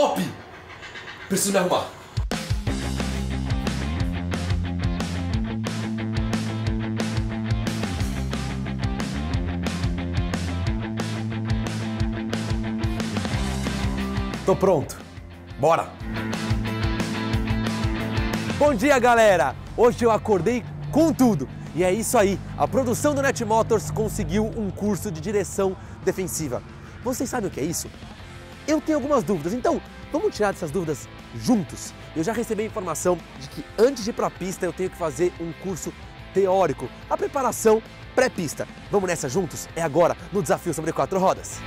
Top! Preciso me arrumar. Tô pronto. Bora! Bom dia, galera! Hoje eu acordei com tudo. E é isso aí, a produção do Net Motors conseguiu um curso de direção defensiva. Vocês sabem o que é isso? Eu tenho algumas dúvidas, então vamos tirar dessas dúvidas juntos. Eu já recebi a informação de que antes de ir para a pista eu tenho que fazer um curso teórico, a preparação pré-pista. Vamos nessa juntos? É agora no Desafio sobre Quatro Rodas.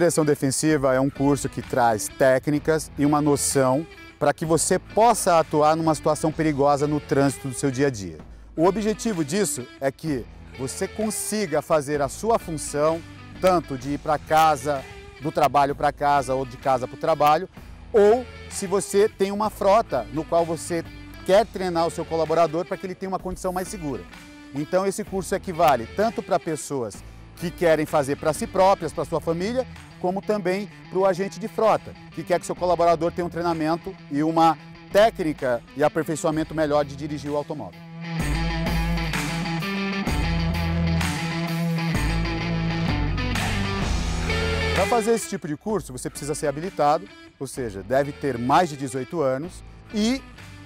Direção defensiva é um curso que traz técnicas e uma noção para que você possa atuar numa situação perigosa no trânsito do seu dia a dia. O objetivo disso é que você consiga fazer a sua função, tanto de ir para casa, do trabalho para casa ou de casa para o trabalho, ou se você tem uma frota no qual você quer treinar o seu colaborador para que ele tenha uma condição mais segura. Então esse curso equivale tanto para pessoas que querem fazer para si próprias, para sua família, como também para o agente de frota, que quer que seu colaborador tenha um treinamento e uma técnica e aperfeiçoamento melhor de dirigir o automóvel. Para fazer esse tipo de curso, você precisa ser habilitado, ou seja, deve ter mais de 18 anos e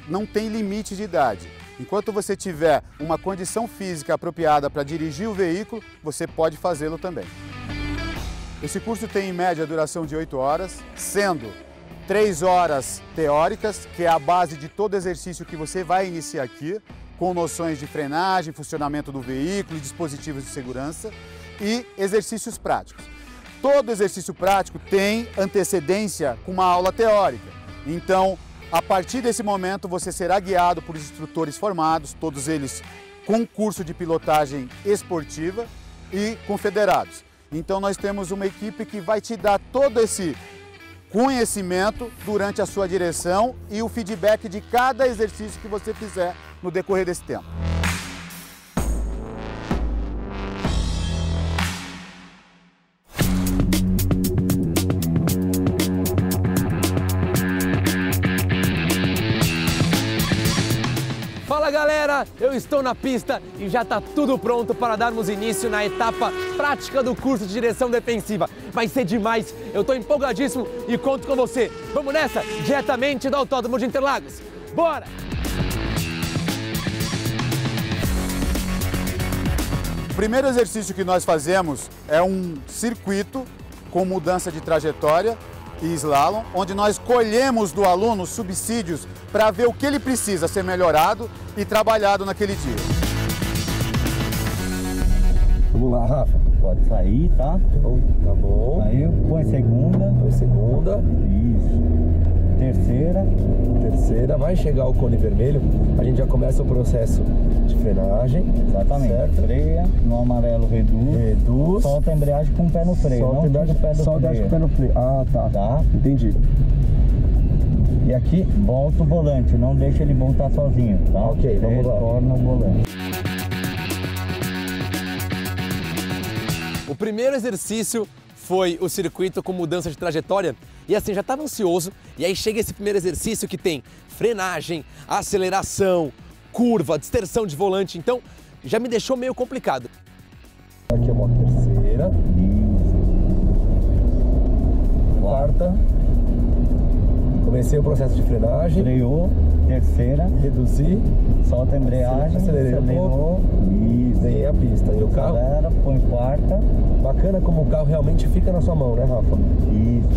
não tem limite de idade. Enquanto você tiver uma condição física apropriada para dirigir o veículo, você pode fazê-lo também. Esse curso tem em média duração de 8 horas, sendo 3 horas teóricas, que é a base de todo exercício que você vai iniciar aqui, com noções de frenagem, funcionamento do veículo, dispositivos de segurança e exercícios práticos. Todo exercício prático tem antecedência com uma aula teórica. Então, a partir desse momento, você será guiado por instrutores formados, todos eles com curso de pilotagem esportiva e confederados. Então, nós temos uma equipe que vai te dar todo esse conhecimento durante a sua direção e o feedback de cada exercício que você fizer no decorrer desse tempo. Eu estou na pista e já está tudo pronto para darmos início na etapa prática do curso de direção defensiva. Vai ser demais, eu estou empolgadíssimo e conto com você. Vamos nessa, diretamente do Autódromo de Interlagos. Bora! O primeiro exercício que nós fazemos é um circuito com mudança de trajetória e slalom, onde nós colhemos do aluno subsídios para ver o que ele precisa ser melhorado e trabalhado naquele dia. Vamos lá, Rafa. Pode sair, tá? Tá bom. Aí põe segunda. Põe segunda. Isso. Terceira. Terceira. Vai chegar o cone vermelho. A gente já começa o processo de frenagem. Exatamente. Certo? Freia. No amarelo reduz. Reduz. Solta a embreagem com o pé no freio. Solta não a embreagem- o pé do solta freio. com o pé no freio. Ah, tá. Tá? Entendi. E aqui, volta o volante. Não deixa ele voltar sozinho, tá? Ok, vamos lá. Retorna o volante. O primeiro exercício foi o circuito com mudança de trajetória e assim já estava ansioso e aí chega esse primeiro exercício que tem frenagem, aceleração, curva, distorção de volante, então já me deixou meio complicado. Aqui é uma terceira. Quarta. Comecei o processo de frenagem. Freou, terceira, Reduzi. solta a embreagem, Acelerei um acelerou, pouco. Ganhei a pista. E o carro, acelera, põe quarta, bacana como o carro realmente fica na sua mão, né, Rafa? isso.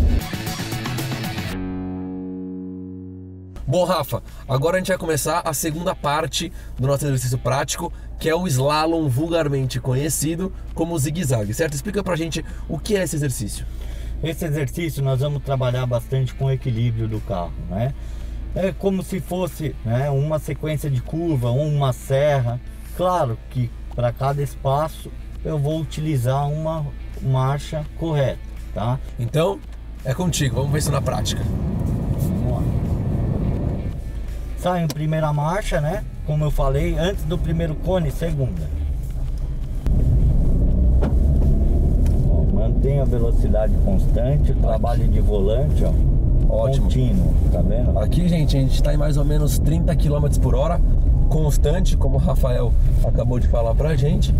Bom, Rafa, agora a gente vai começar a segunda parte do nosso exercício prático, que é o slalom vulgarmente conhecido como zigue-zague, certo? Explica pra gente o que é esse exercício. Esse exercício nós vamos trabalhar bastante com o equilíbrio do carro, né? É como se fosse né, uma sequência de curva, uma serra. Claro que para cada espaço eu vou utilizar uma marcha correta, tá? Então, é contigo, vamos ver isso na prática. Saio em primeira marcha, né? Como eu falei, antes do primeiro cone, segunda. Mantenha a velocidade constante, o trabalho de volante, ó. Ótimo. Contínuo, tá vendo? Aqui, gente, a gente está em mais ou menos 30 km por hora, constante, como o Rafael acabou de falar pra gente.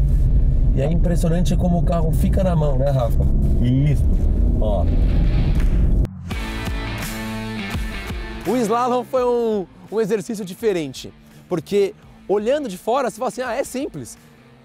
E é impressionante como o carro fica na mão, né, Rafa? Isso. Ó, O slalom foi um, um exercício diferente, porque olhando de fora, você fala assim, ah, é simples.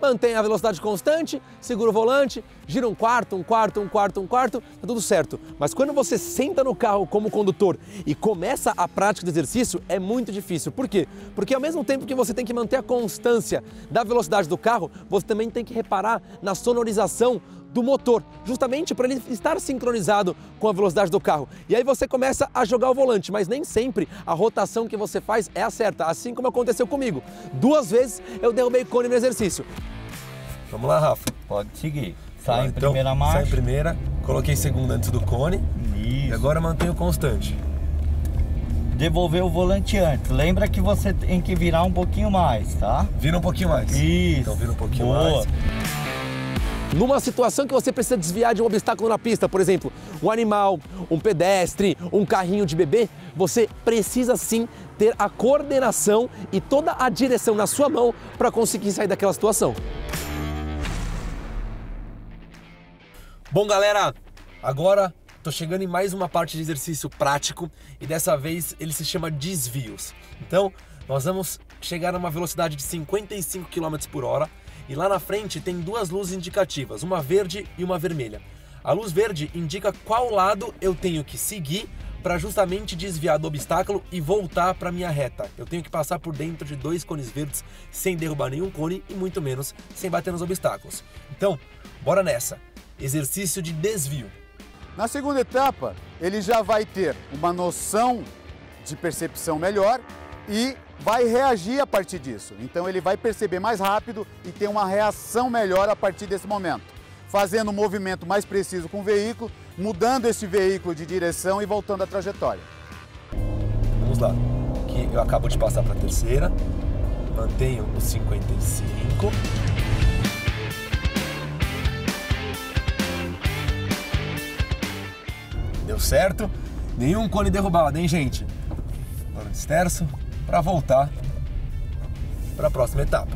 Mantém a velocidade constante, segura o volante, gira um quarto, um quarto, um quarto, um quarto, tá tudo certo. Mas quando você senta no carro como condutor e começa a prática do exercício, é muito difícil. Por quê? Porque ao mesmo tempo que você tem que manter a constância da velocidade do carro, você também tem que reparar na sonorização do motor, justamente para ele estar sincronizado com a velocidade do carro. E aí você começa a jogar o volante, mas nem sempre a rotação que você faz é a certa, assim como aconteceu comigo. Duas vezes eu derrubei cone no exercício. Vamos lá, Rafa. pode seguir. Sai em Então, primeira Sai em marcha. primeira, coloquei segunda antes do cone e Isso. agora mantenho constante. Devolver o volante antes. Lembra que você tem que virar um pouquinho mais, tá? Vira um pouquinho mais. Isso. Então vira um pouquinho Boa. mais. Numa situação que você precisa desviar de um obstáculo na pista, por exemplo, um animal, um pedestre, um carrinho de bebê, você precisa sim ter a coordenação e toda a direção na sua mão para conseguir sair daquela situação. Bom, galera, agora tô chegando em mais uma parte de exercício prático e dessa vez ele se chama desvios. Então, nós vamos chegar a uma velocidade de 55 km por hora e lá na frente tem duas luzes indicativas, uma verde e uma vermelha. A luz verde indica qual lado eu tenho que seguir para justamente desviar do obstáculo e voltar para minha reta. Eu tenho que passar por dentro de dois cones verdes sem derrubar nenhum cone e muito menos sem bater nos obstáculos. Então, bora nessa. Exercício de desvio. Na segunda etapa, ele já vai ter uma noção de percepção melhor e vai reagir a partir disso. Então ele vai perceber mais rápido e ter uma reação melhor a partir desse momento, fazendo um movimento mais preciso com o veículo, mudando esse veículo de direção e voltando à trajetória. Vamos lá. Aqui eu acabo de passar para a terceira. Mantenho os 55. Deu certo. Nenhum cone derrubado, hein, gente? Agora disperso para voltar para a próxima etapa.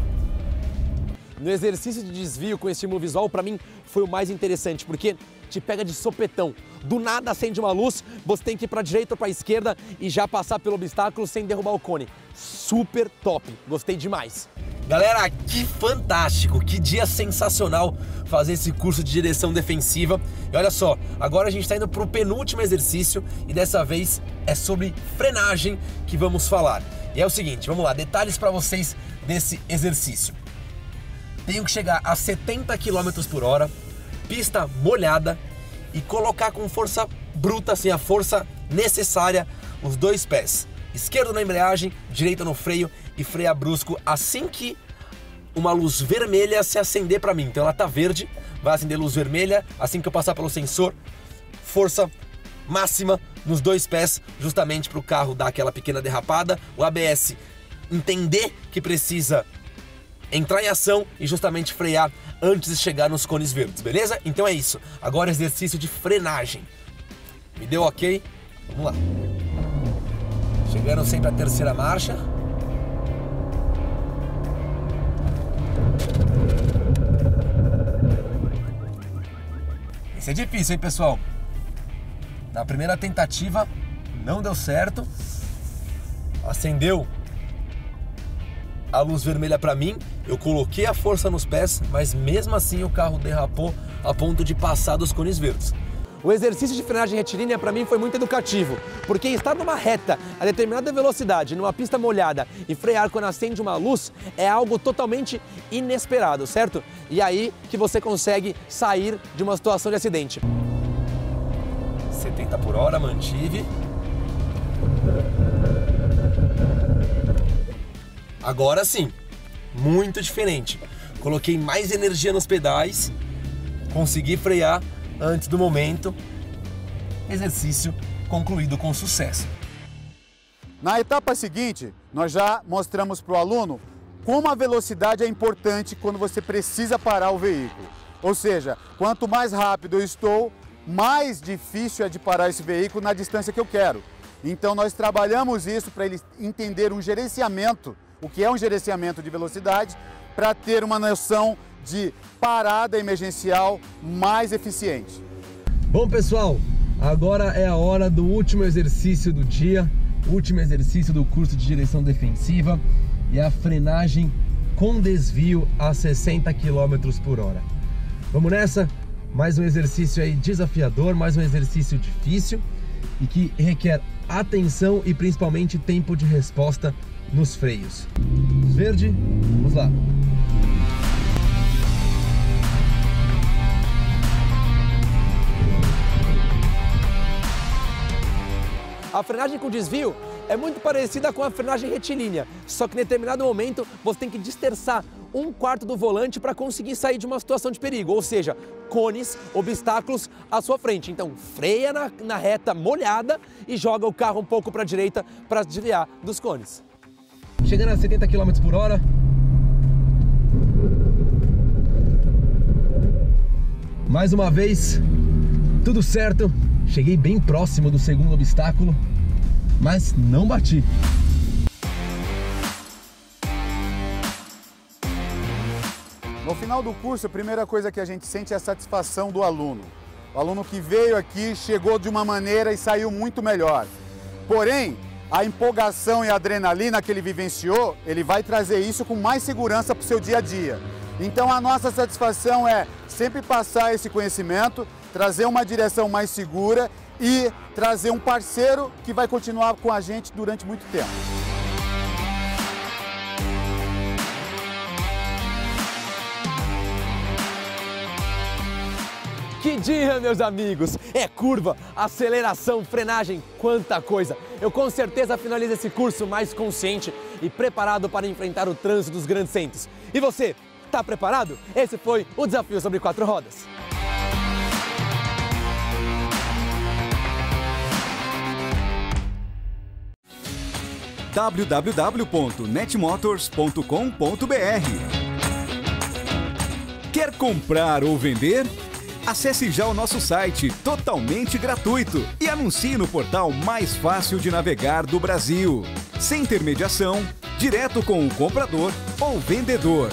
No exercício de desvio com estímulo visual, para mim foi o mais interessante, porque te pega de sopetão. Do nada acende uma luz, você tem que ir para direita ou para esquerda e já passar pelo obstáculo sem derrubar o cone. Super top, gostei demais. Galera, que fantástico, que dia sensacional fazer esse curso de direção defensiva. E olha só, agora a gente está indo para o penúltimo exercício e dessa vez é sobre frenagem que vamos falar. E é o seguinte, vamos lá, detalhes para vocês desse exercício tenho que chegar a 70 km por hora, pista molhada e colocar com força bruta, assim, a força necessária, os dois pés. Esquerdo na embreagem, direito no freio e freia brusco assim que uma luz vermelha se acender para mim. Então ela tá verde, vai acender luz vermelha assim que eu passar pelo sensor. Força máxima nos dois pés, justamente para o carro dar aquela pequena derrapada, o ABS entender que precisa entrar em ação e justamente frear antes de chegar nos cones verdes, beleza? Então é isso. Agora exercício de frenagem. Me deu ok? Vamos lá. Chegando sempre a terceira marcha. Isso é difícil, hein, pessoal? Na primeira tentativa não deu certo. Acendeu a luz vermelha para mim, eu coloquei a força nos pés, mas mesmo assim o carro derrapou a ponto de passar dos cones verdes. O exercício de frenagem retilínea para mim foi muito educativo, porque estar numa reta a determinada velocidade, numa pista molhada e frear quando acende uma luz é algo totalmente inesperado, certo? E aí que você consegue sair de uma situação de acidente. 70 por hora, mantive. Agora sim, muito diferente. Coloquei mais energia nos pedais, consegui frear antes do momento. Exercício concluído com sucesso. Na etapa seguinte, nós já mostramos para o aluno como a velocidade é importante quando você precisa parar o veículo. Ou seja, quanto mais rápido eu estou, mais difícil é de parar esse veículo na distância que eu quero. Então nós trabalhamos isso para ele entender um gerenciamento o que é um gerenciamento de velocidade, para ter uma noção de parada emergencial mais eficiente. Bom, pessoal, agora é a hora do último exercício do dia, último exercício do curso de direção defensiva e a frenagem com desvio a 60 km por hora. Vamos nessa? Mais um exercício aí desafiador, mais um exercício difícil e que requer atenção e principalmente tempo de resposta nos freios. Verde, vamos lá. A frenagem com desvio é muito parecida com a frenagem retilínea, só que em determinado momento você tem que dispersar um quarto do volante para conseguir sair de uma situação de perigo, ou seja, cones, obstáculos à sua frente. Então freia na, na reta molhada e joga o carro um pouco para a direita para desviar dos cones chegando a 70 km por hora. Mais uma vez, tudo certo. Cheguei bem próximo do segundo obstáculo, mas não bati. No final do curso, a primeira coisa que a gente sente é a satisfação do aluno. O aluno que veio aqui chegou de uma maneira e saiu muito melhor. Porém, a empolgação e a adrenalina que ele vivenciou, ele vai trazer isso com mais segurança para o seu dia a dia. Então a nossa satisfação é sempre passar esse conhecimento, trazer uma direção mais segura e trazer um parceiro que vai continuar com a gente durante muito tempo. Que dia, meus amigos! É curva, aceleração, frenagem, quanta coisa! Eu com certeza finalizo esse curso mais consciente e preparado para enfrentar o trânsito dos grandes centros. E você, está preparado? Esse foi o Desafio sobre Quatro Rodas. www.netmotors.com.br Quer comprar ou vender? Acesse já o nosso site totalmente gratuito e anuncie no portal mais fácil de navegar do Brasil. Sem intermediação, direto com o comprador ou vendedor.